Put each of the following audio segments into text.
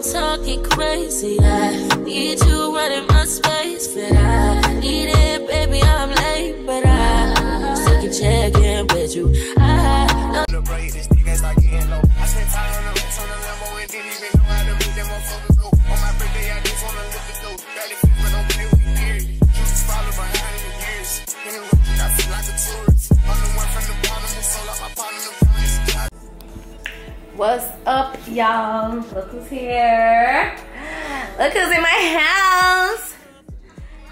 don't crazy. I need you running my space, but I need it, baby. I'm late, but I still can check in with you. What's up, y'all? Look who's here. Look who's in my house.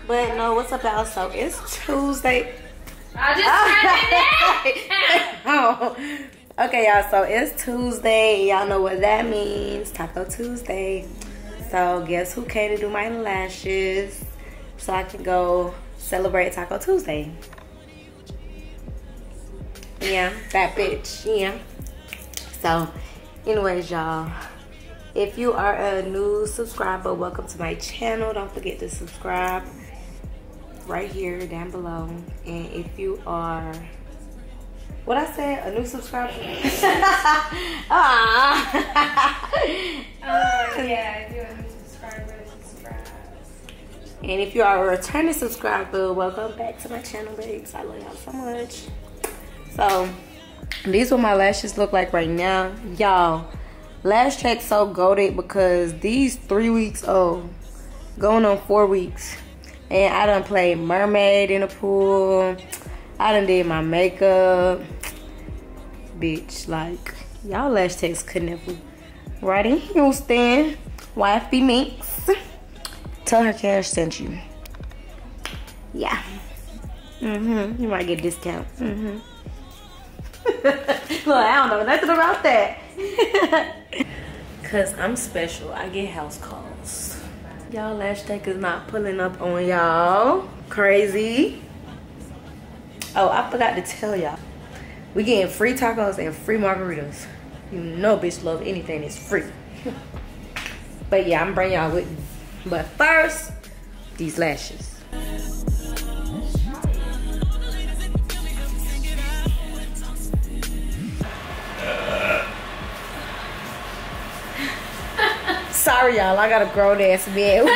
But no, what's up, y'all? So it's Tuesday. I just turned it oh. Okay, y'all. So it's Tuesday. Y'all know what that means. Taco Tuesday. So guess who came to do my lashes so I can go celebrate Taco Tuesday? Yeah, that bitch. Yeah. So, anyways, y'all. If you are a new subscriber, welcome to my channel. Don't forget to subscribe right here down below. And if you are what I said, a new subscriber. Ah. Uh, yeah, if you're a new subscriber, subscribe. And if you are a returning subscriber, welcome back to my channel, babes. I love y'all so much. So, these what my lashes look like right now. Y'all, lash check so goaded because these three weeks old, going on four weeks. And I done played mermaid in the pool. I done did my makeup. Bitch, like, y'all lash techs could never. Right in Houston, Wifey Mix. Tell her Cash sent you. Yeah. Mm-hmm. You might get discount. Mm-hmm. Look, I don't know nothing about that. Cause I'm special. I get house calls. Y'all lash tech is not pulling up on y'all. Crazy. Oh, I forgot to tell y'all. We getting free tacos and free margaritas. You know bitch love anything that's free. but yeah, I'm bringing y'all with me. But first, these lashes. Sorry, y'all. I got a grown ass man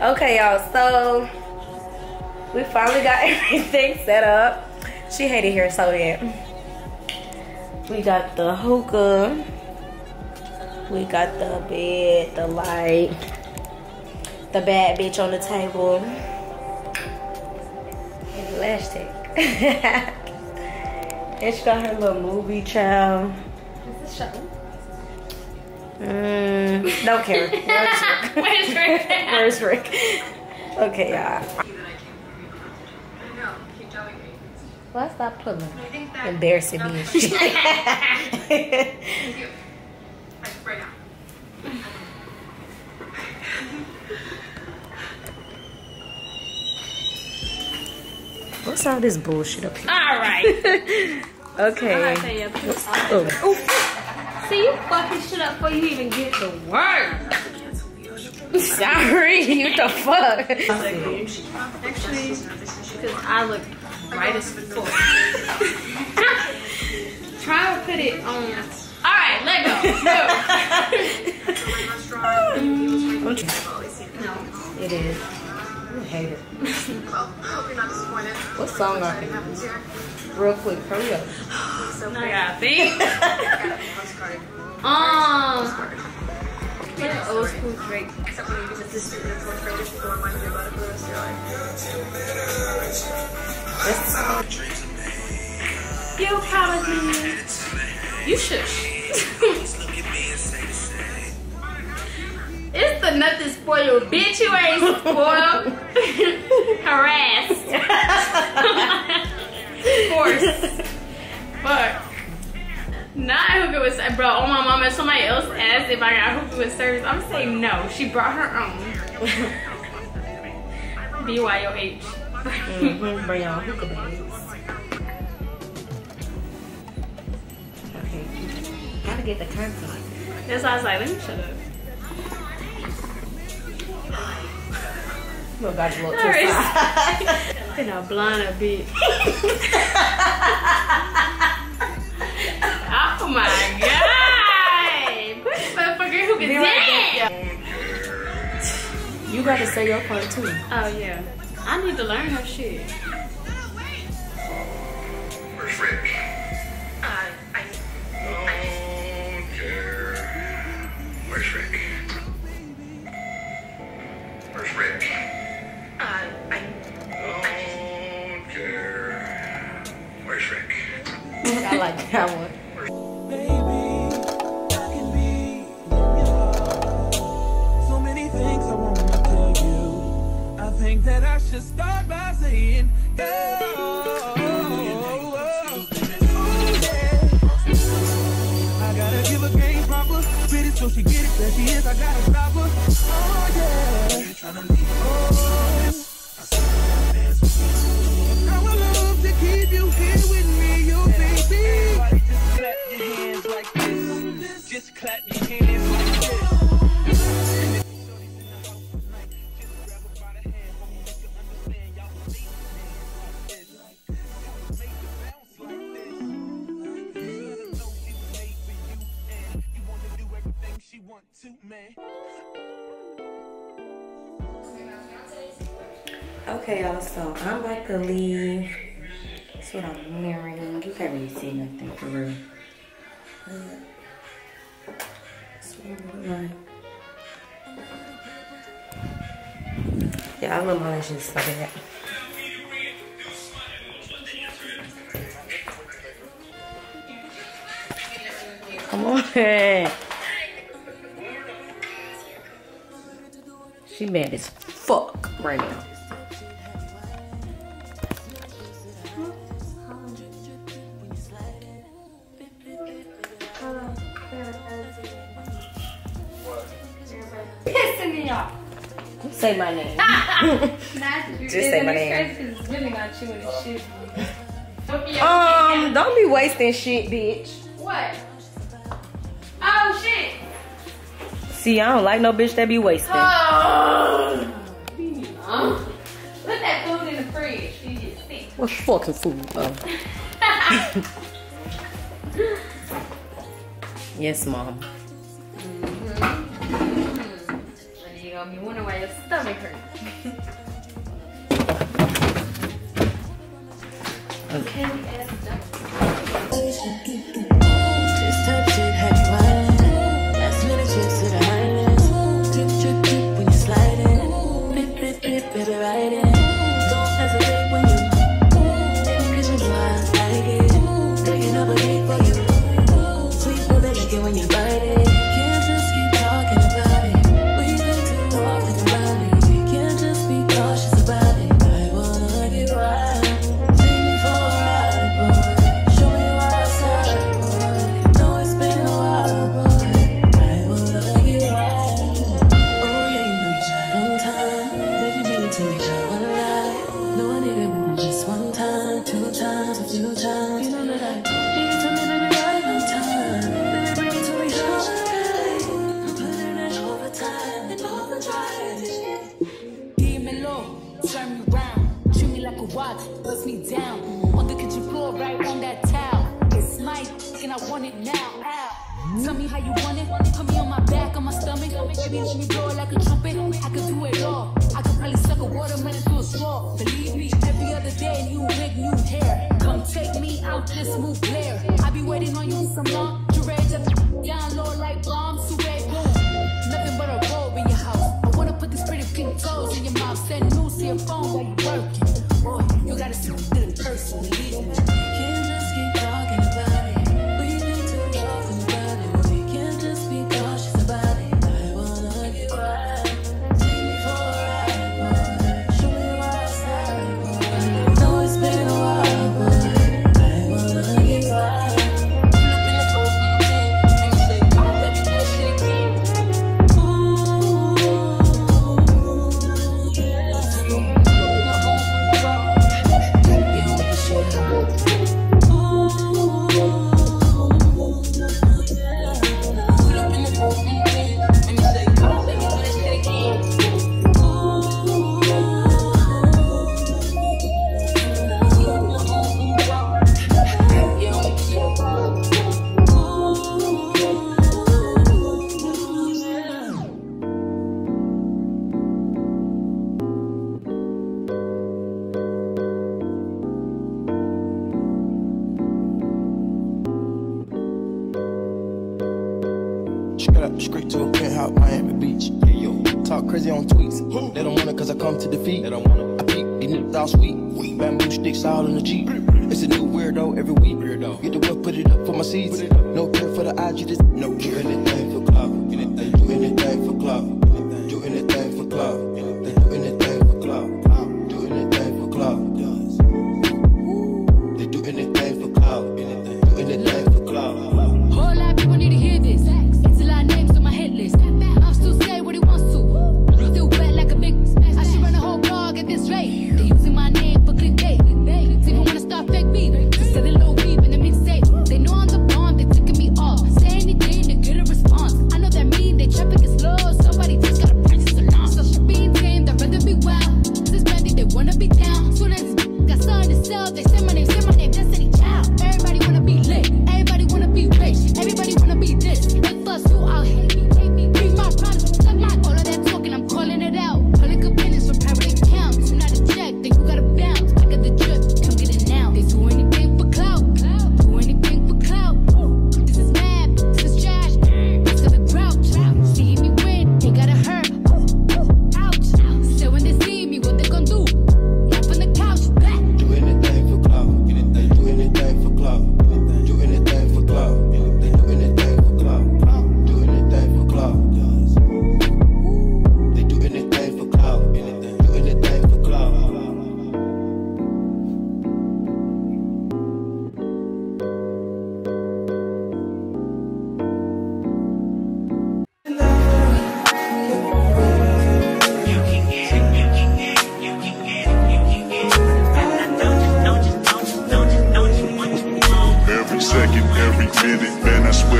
okay, y'all. So we finally got everything set up. She hated here so bad. We got the hookah. We got the bed, the light, the bad bitch on the table, and the lash tech. and she got her little movie child. Is this? Mm, don't care. Where's Rick? Where's Rick? Where's Rick? Okay, y'all. Why stop pulling? Embarrassing me and shit. What's all this bullshit up here? All right. Okay. Oh. See, you fucking shit up before you even get the word. Sorry, you the fuck? Actually, because I look right as fuck. Try to put it on. All right, let go. No. It is. I hate it. What song are you? Real quick, hurry up. I gotta think. um, what an old school Drake. You promised me. You shush. It's the nothing spoiled bitch. You ain't spoiled. Harassed. Forced. Fuck. Not hookah with bro. On my mom, if somebody else asked if I got hookah with service, I'm saying no. She brought her own. BYOH. Mm-hmm. Bring y'all hookah bags. Okay. Gotta get the content. That's why I was like, let me shut up. Well, guys, look too right. Been a blind a bit. oh my god! Motherfucker who can dance. You gotta say your part too. Oh yeah, I need to learn her shit. So I'm about to leave. That's what I'm wearing. You can't really see nothing for real. Yeah, I love my lashes like that. Come on. she mad as fuck right now. say my name. Just say my name. Really not you and shit. Um, don't be wasting shit, bitch. What? Oh shit. See, I don't like no bitch that be wasting. Oh. Put that food in the fridge. You. What fucking food? Oh. yes, mom. on me one why your stomach hurts.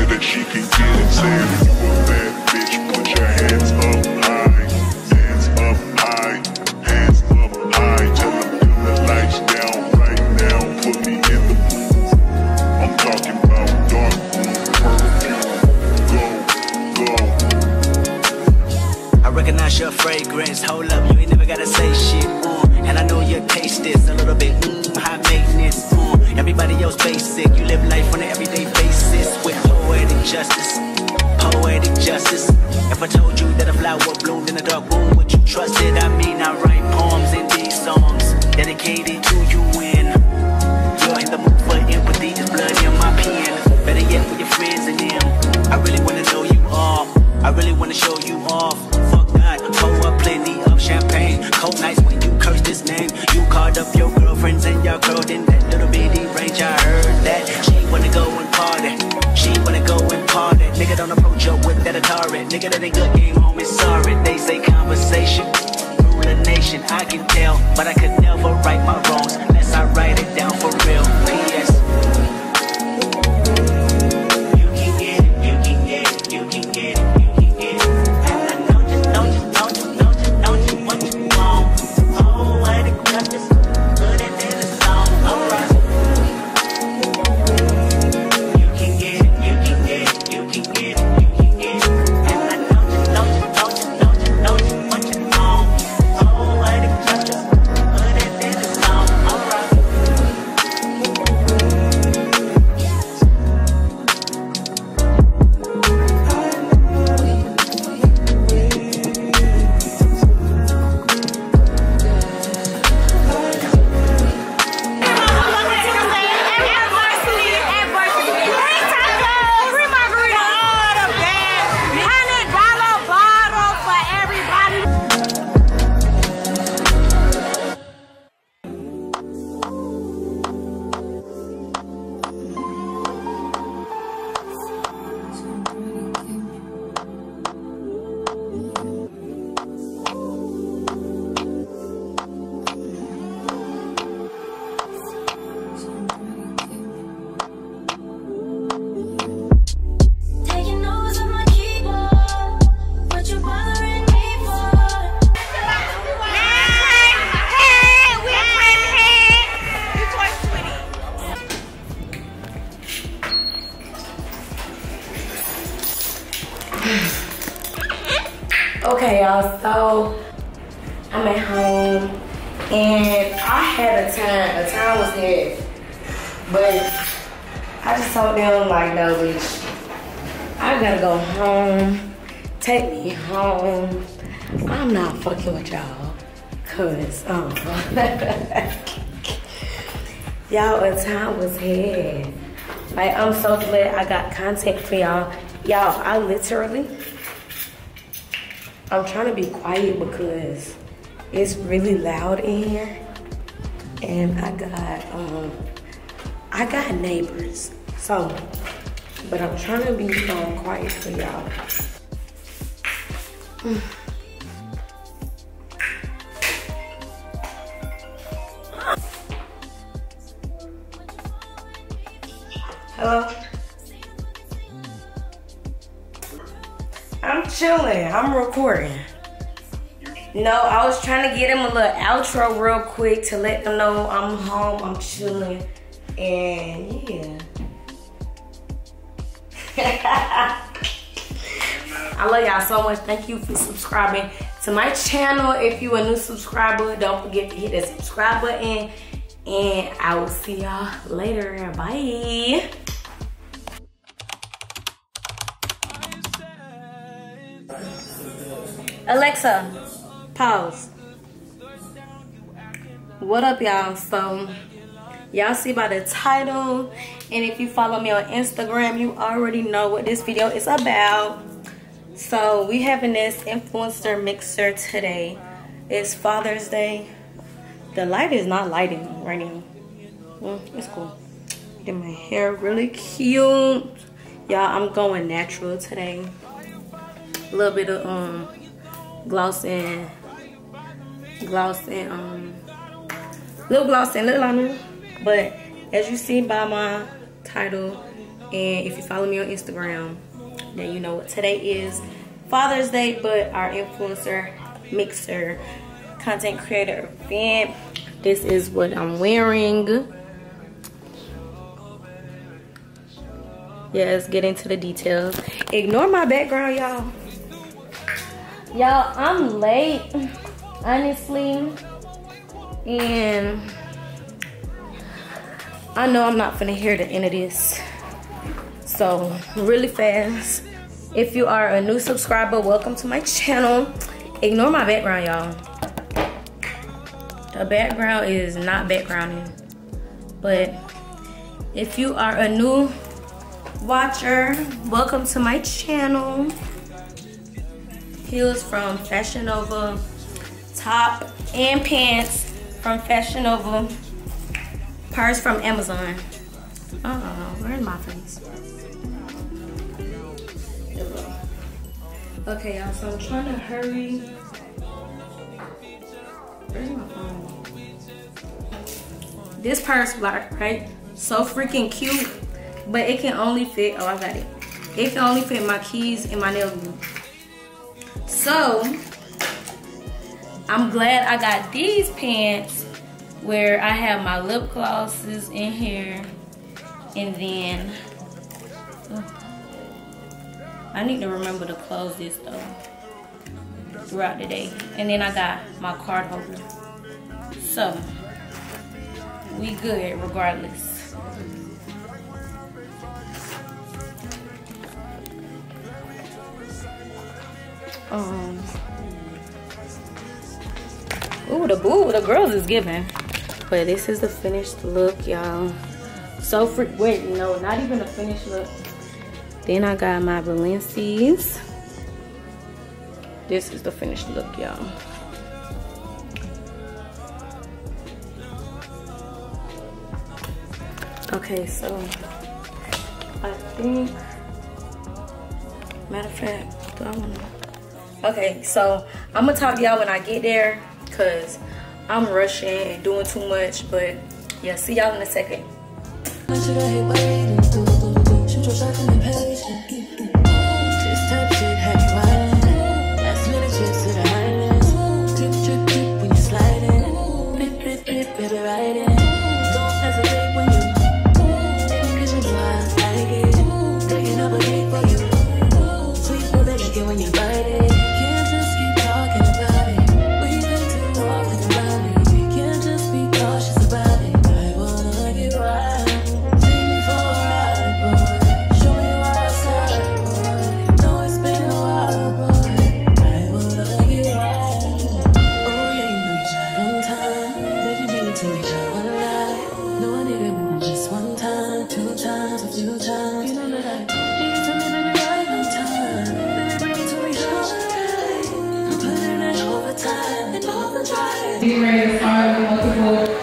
that she can get it. But I could y'all. So I'm at home, and I had a time. A time was there, but I just told them like, no, bitch. I gotta go home. Take me home. I'm not fucking with y'all. Cause um Y'all a time was here. Like I'm so glad I got content for y'all. Y'all, I literally I'm trying to be quiet because it's really loud in here. And I got um I got neighbors. So but I'm trying to be um, quiet for y'all. Hello? Chilling. I'm recording. No, I was trying to get him a little outro real quick to let them know I'm home, I'm chilling, and yeah. I love y'all so much. Thank you for subscribing to my channel. If you a new subscriber, don't forget to hit that subscribe button. And I will see y'all later. Bye. Alexa, pause. What up, y'all? So, y'all see by the title, and if you follow me on Instagram, you already know what this video is about. So, we having this influencer mixer today. It's Father's Day. The light is not lighting right now. Mm, it's cool. Did my hair really cute. Y'all, I'm going natural today. A little bit of um gloss and gloss and um lip gloss and lip liner. But as you see by my title, and if you follow me on Instagram, then you know what today is Father's Day, but our influencer mixer content creator event. This is what I'm wearing. Let's get into the details. Ignore my background, y'all. Y'all, I'm late, honestly. And I know I'm not gonna hear the end of this. So, really fast. If you are a new subscriber, welcome to my channel. Ignore my background, y'all. The background is not backgrounding. But if you are a new watcher, welcome to my channel. Heels from Fashion Nova, top and pants from Fashion Nova, purse from Amazon. Uh oh, where's my face? Okay, y'all, so I'm trying to hurry. Where's my phone? This purse, black, right? So freaking cute, but it can only fit, oh, I got it. It can only fit my keys and my nail glue. So, I'm glad I got these pants where I have my lip glosses in here. And then, oh, I need to remember to close this though throughout the day. And then I got my card holder. So, we good regardless. Um. Ooh, the boo, the girls is giving. But this is the finished look, y'all. So free. Wait, no, not even the finished look. Then I got my Balenci's. This is the finished look, y'all. Okay, so I think, matter of fact, do I wanna? Okay, so I'm gonna talk to y'all when I get there, cause I'm rushing and doing too much. But yeah, see y'all in a second.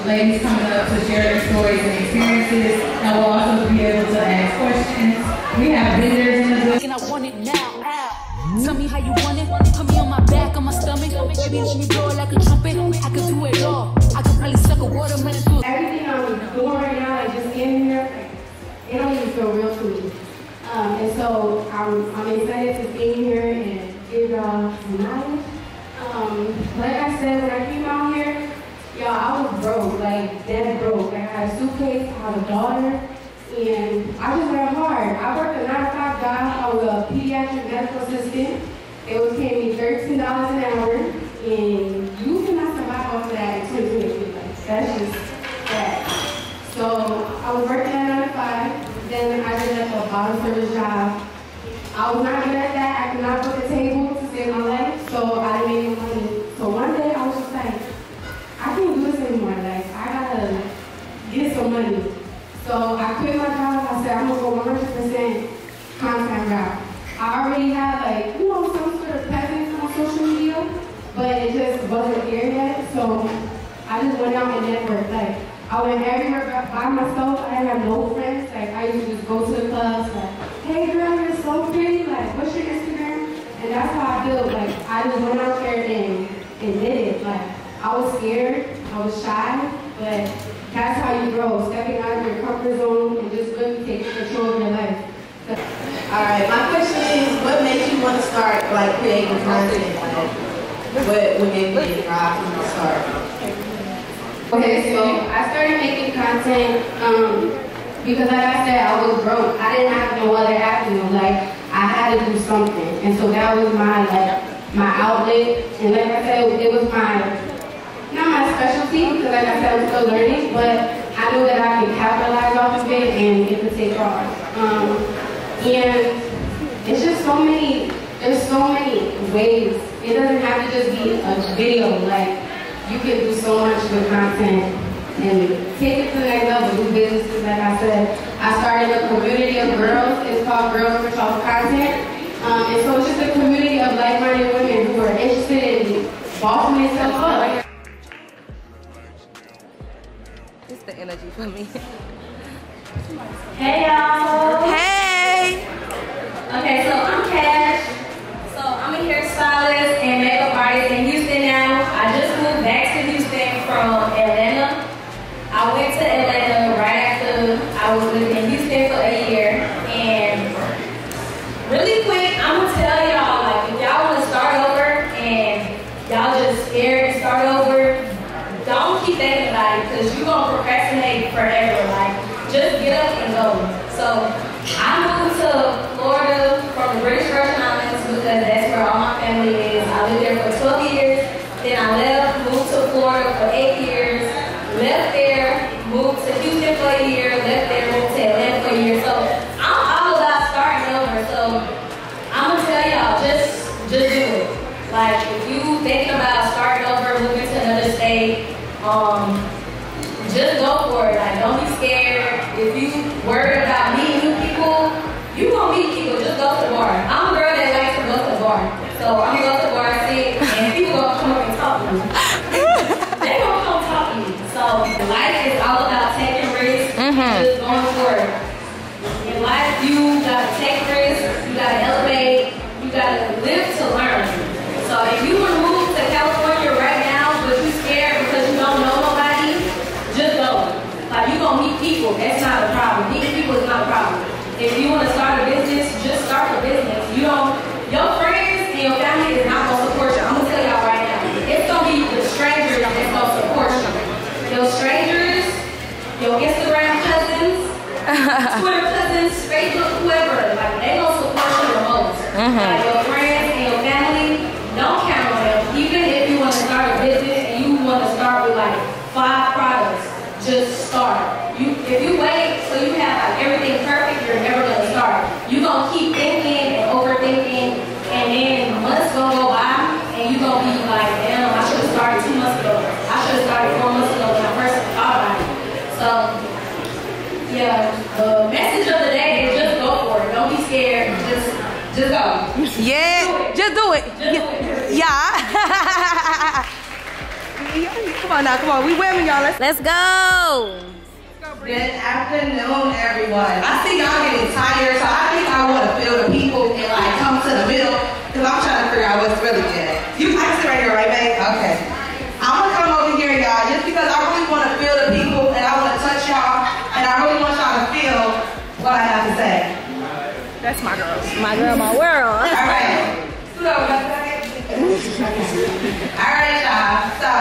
Ladies coming up to share their stories and experiences, and we'll also be able to ask questions. We have vendors in the building. And I want it now. Ow. Tell me how you want it. Put me on my back, on my stomach. Baby, let me blow it like a trumpet. I could do it all. I could probably suck a watermelon through a Everything I'm doing right now, like just in here, it don't even feel real to me. Um, and so I'm, I'm excited to be here and give y'all some knowledge. Um, like I said, when I came out here, y'all, I was broke, like dead broke. Like, I had a suitcase, I had a daughter, and I just went hard. I worked a nine to five job. A pediatric medical assistant. It was paying me thirteen dollars an hour, and you cannot survive off that in 2022. Like, that's just that. So I was working at nine to five. Then I did like a bottom service job. I was not good at that. I could not put the table to save my life, so I didn't make no money. So one day I was just like, I can't do this anymore. Like I gotta get some money. So I quit my job. I said I'm gonna go 100% content route. I already had like you know some sort of presence on social media, but it just wasn't there yet. So I just went out and networked. Like I went everywhere by by myself. I didn't have no friends. Like I used to just go to the clubs. Like, hey girl, you're so pretty. Like what's your Instagram? And that's how I feel. Like I just went out there and and did it. Like I was scared. I was shy, but that's how you grow. Stepping out of your comfort zone and just really taking control of your life. All right, my question is, what made you want to start like creating content? Like, what what made you drive to start? Okay, so I started making content um, because, like I said, I was broke. I didn't have no other avenue. Like I had to do something, and so that was my like my outlet. And like I said, it was my not my specialty because, like I said, I'm still learning. But I knew that I could capitalize off of it and it could take off. Um, and it's just so many. There's so many ways. It doesn't have to just be a video. Like you can do so much with content and take it to the next level. Do businesses, like I said. I started a community of girls. It's called Girls for Talk Content. Um, and so it's just a community of like-minded women who are interested in bossing themselves up. It's the energy for me. Hey y'all. Hey! Okay, so I'm Cash. Hairstylist and makeup artist in Houston now. I just moved back to Houston from Atlanta. I went to Atlanta right after I was living in Houston for a year. And really quick, I'm gonna tell y'all, like, if y'all wanna start over and y'all just scared to start over, don't keep thinking about it because you're gonna procrastinate forever. Like, just get up and go. So A left there, to Atlanta for year. So I'm all about starting over. So I'm gonna tell y'all, just just do it. Like if you thinking about starting over, moving to another state, um, just go for it. Like don't be scared. If you worried about meeting new people, you gonna meet people. Just go to the bar. I'm a girl that likes to go to the bar, so I'm gonna go to the bar, sit, and people gonna come up and talk to me. they gonna come talk to me. So life is all about taking risks, just going for it. In life, you gotta take risks, you gotta elevate, you gotta live to learn. So if you wanna move to California right now, but you scared because you don't know nobody, just go. Like you gonna meet people, that's not a problem. Meeting people is not a problem. If you wanna start a business, just start a business. You don't, your friends and your family is not gonna support you. I'm gonna tell y'all right now. It's gonna be the strangers that's gonna support you. Your strangers, your Instagram cousins, Twitter cousins, Facebook, whoever, like they gonna support you the most. Like your friends and your family, don't count on them. Even if you wanna start a business and you wanna start with like five products, just start. You if you wait till you have like everything perfect, you're never gonna start. You gonna keep thinking and overthinking, and then months gonna go by, and you gonna be like, damn, I should have started two months ago. I should have started four months ago when I first thought about it. So yeah, the message of the day is just go for it. Don't be scared. Just just go. Yeah, just do it. Just do it. Yeah. Come on now, come on. We women, y'all. Let's Let's go. Good afternoon, everyone. I see y'all getting tired, so I think I want to feel the people and like come to the middle because I'm trying to figure out what's really good. You, can sit right here, right, babe? Okay. I'm gonna come over here, y'all, just because I really want to feel the people and I want to touch y'all and I really want y'all to feel what I have to say. That's my girl. My girl, my world. All right. So, all right, y'all. So,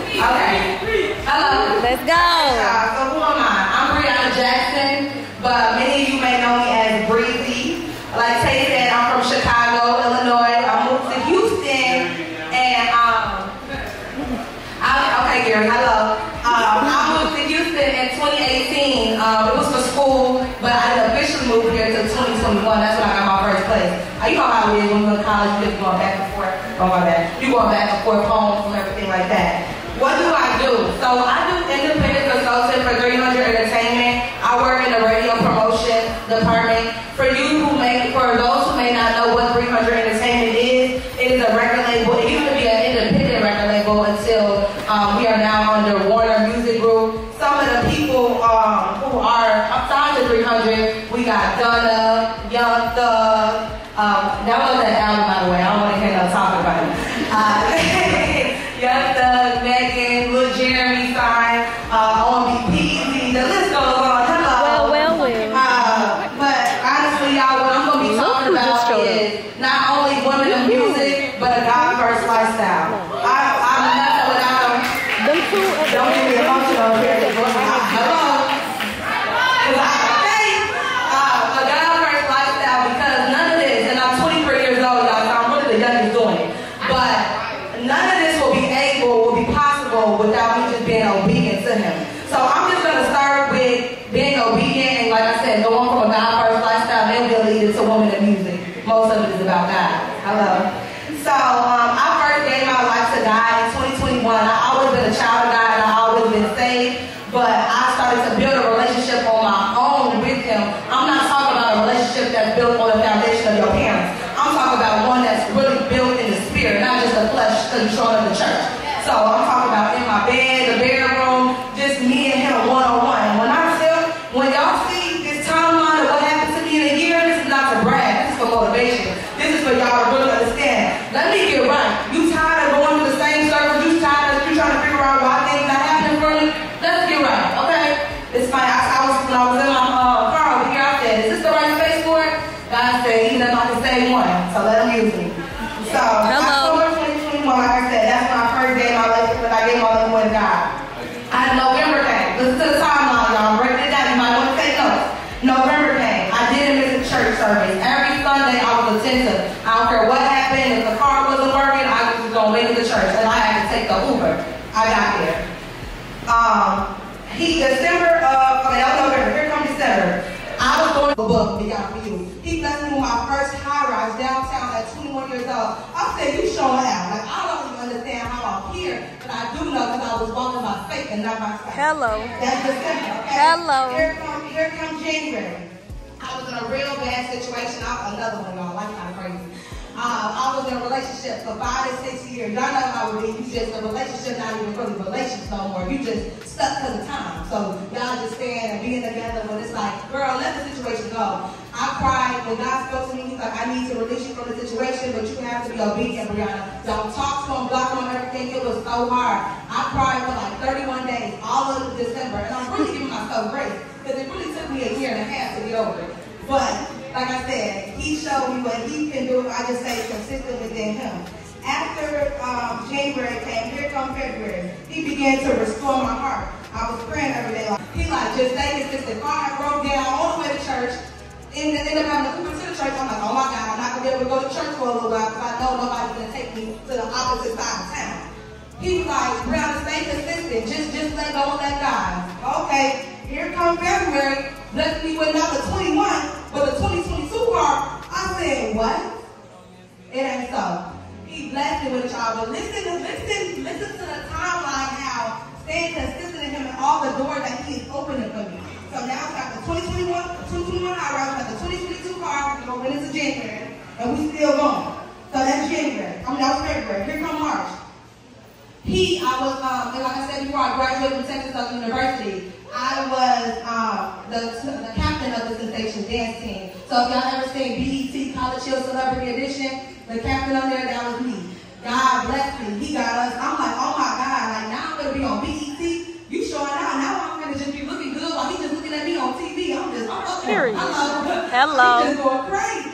okay. Hello. Let's go. Uh, so who am I? I'm Brianna Jackson, but many of you may know me as Breezy. Like Tay said, I'm from Chicago, Illinois. I moved to Houston, and um, I, okay, Gary, hello. Um, I moved to Houston in 2018. Um, it was for school, but I officially moved here until 2021. That's when I got my first place. Uh, you know how it is when you go to college, you just going back and forth. Oh my bad. You going back and forth home and everything like that. What do I do? So I here, but I do know because I was walking by faith and not by sight. Hello. That's December. Okay? Hello. Here comes here comes January. I was in a real bad situation. I, another one, y'all. Life kind of crazy. Uh, I was in a relationship for five to six years. Y'all know how it is. You just a relationship, not even really relations no more. You just stuck to the time. So y'all just staying and being together when it's like, girl, let the situation go. I cried when God spoke to me. He's like, I need to release you from the situation, but you have to be obedient, Brianna. Don't talk to him, block him everything. It was so hard. I cried for like 31 days, all of December, and I'm really giving myself grace because it really took me a year and a half to get over it. But like I said, he showed me what he can do if I just stay consistent within him. After um, January came, here come February, he began to restore my heart. I was praying every day. Like, he like, just stay consistent. Had broke down all the way to church. In the end up having to Uber to the church. I'm like, oh my God, I'm not gonna be able to go to church for a little while because I know nobody's gonna take me to the opposite side of town. He was like, Brown, stay consistent. Just, just let go and let God. Okay, here come February. Blessed me with not the 21, but the 2022 car. I said, what? It ain't so. He blessed me with child. But listen, listen, listen to the timeline how staying consistent in him and all the doors that he is opening for me. So now we got the 2021, 2021 high we got the 2022 car, we're going into January, and we still going. So that's January. I mean, that was February. Here come March. he, I was, um, and like I said before, I graduated from Texas Southern University. I was um, the, the of the Sensation Dance Team. So if y'all ever seen BET College Hill Celebrity Edition, the captain on there, that was me. God bless me. He got us. I'm like, oh my God, like now I'm gonna be on BET. You showing out. Now I'm gonna just be looking good while he's just looking at me on TV. I'm just, I'm up there. Period. Hello. Hello. I'm just going crazy.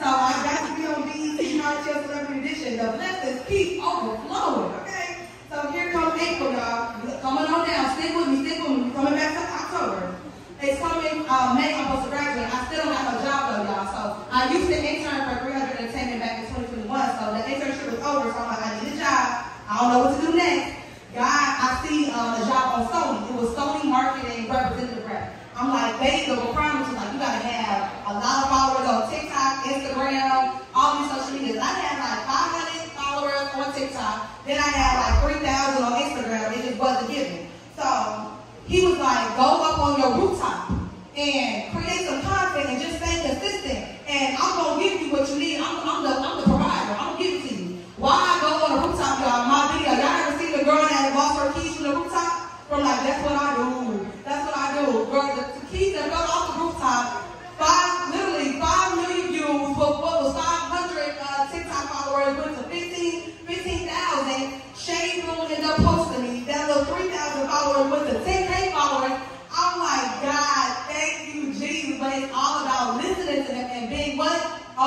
So I got to be on BET College Hill Celebrity Edition. The blessings keep overflowing, okay? So here comes April, y'all. Coming on down. Stick with me, stick with me. Coming back to October. It's coming uh, May. I'm supposed to graduate. I still don't have a job though, y'all. So I used to intern for 300 Entertainment back in 2021. So the internship was over. So I'm like, I need a job. I don't know what to do next. God, I see um, a job on Sony. It was Sony Marketing Representative Rep. I'm like, they the requirements was like you gotta have a lot of followers on TikTok, Instagram, all these social medias. I had like 500 followers on TikTok. Then I had like 3,000 on Instagram. It just wasn't given. So he was go up on your rooftop and create some content and just stay consistent. And I'm gonna give you what you need. I'm, I'm the I'm the provider. I'm gonna give it to you. Why I go on the rooftop, y'all? My video, y'all ever seen the girl that lost her keys from the rooftop? From like, that's what I do. That's what I do. Girl, the, the keys that fell off the rooftop, five, literally five million views. What, what was 500 uh, TikTok followers went to 15, 15,000. Shade Room ended up posting me. That little 3,000 followers went to 10K followers. I'm like, God, thank you, Jesus. But it's all about listening to them and being what?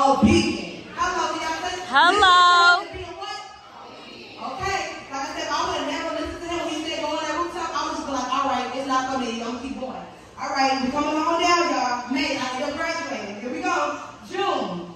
Obedient. Hello, y'all say? Hello. Listening to them and being what? Okay. Like I said, I would have never listened to him when he said go on that rooftop. I was just like, all right, it's not for me. I'm gonna keep going. All right, we coming on down, y'all. May, I end up graduating. Here we go. June.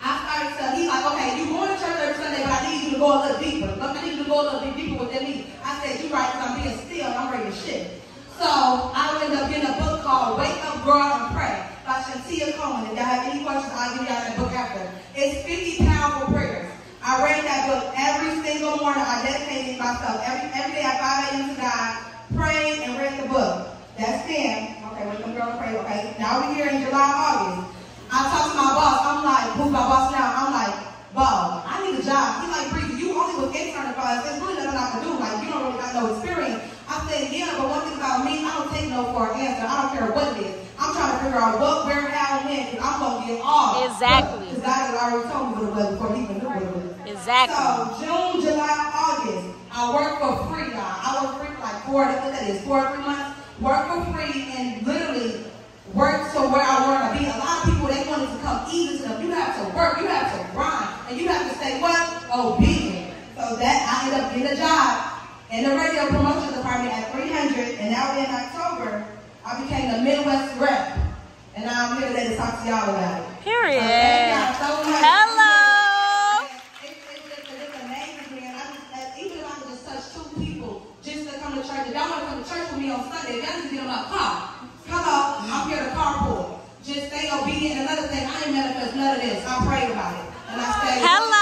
I started to, he's like, okay, you going to church every Sunday, but I need you to go a little deeper. I need you to go a little bit deeper with. I said, you right, because I'm being still and I'm ready to shift. So I ended up getting a book called Wake Up, Girl, and Pray by Shantia Cohen. If y'all have any questions, I'll give y'all that book after. It's 50 powerful prayers. I read that book every single morning. I dedicated myself every, every day at 5 a.m. to God, prayed and read the book. That's 10. Okay, girl, and pray. Okay, now we're here in July, August. I talked to my boss. I'm like, who's my boss now? I'm like, Bob, I need a job. He's like, Breezy, you only was interning for. There's really nothing I can do. Like, you don't really got no experience. I said, yeah, but one thing about me, I don't take no for an answer. I don't care what it is. I'm trying to figure out what, where, how, when, because I'm going to get all. Exactly. Because God had already told me what it was before he even knew what it was. Exactly. So, June, July, August, I work for free, y'all. I work free for like four, what that is, four or three months. Work for free and literally work to where I want to be. A lot of people, they want it to come easy to them. You have to work, you have to grind, and you have to stay what? Obedient. So that I ended up getting a job in the radio promotion department at 300, and now in October, I became the Midwest rep. And now I'm here today to talk to y'all about it. Period. So so. Hello. It, it, it, it amazes me, I just, uh, even if I could just touch two people just to come to church, if y'all want to come to church with me on Sunday, if y'all need to get on my car, come on, I'm here to carpool. Just stay obedient. Another thing, I ain't manifest none of this. I prayed about it, and I stayed. Hello.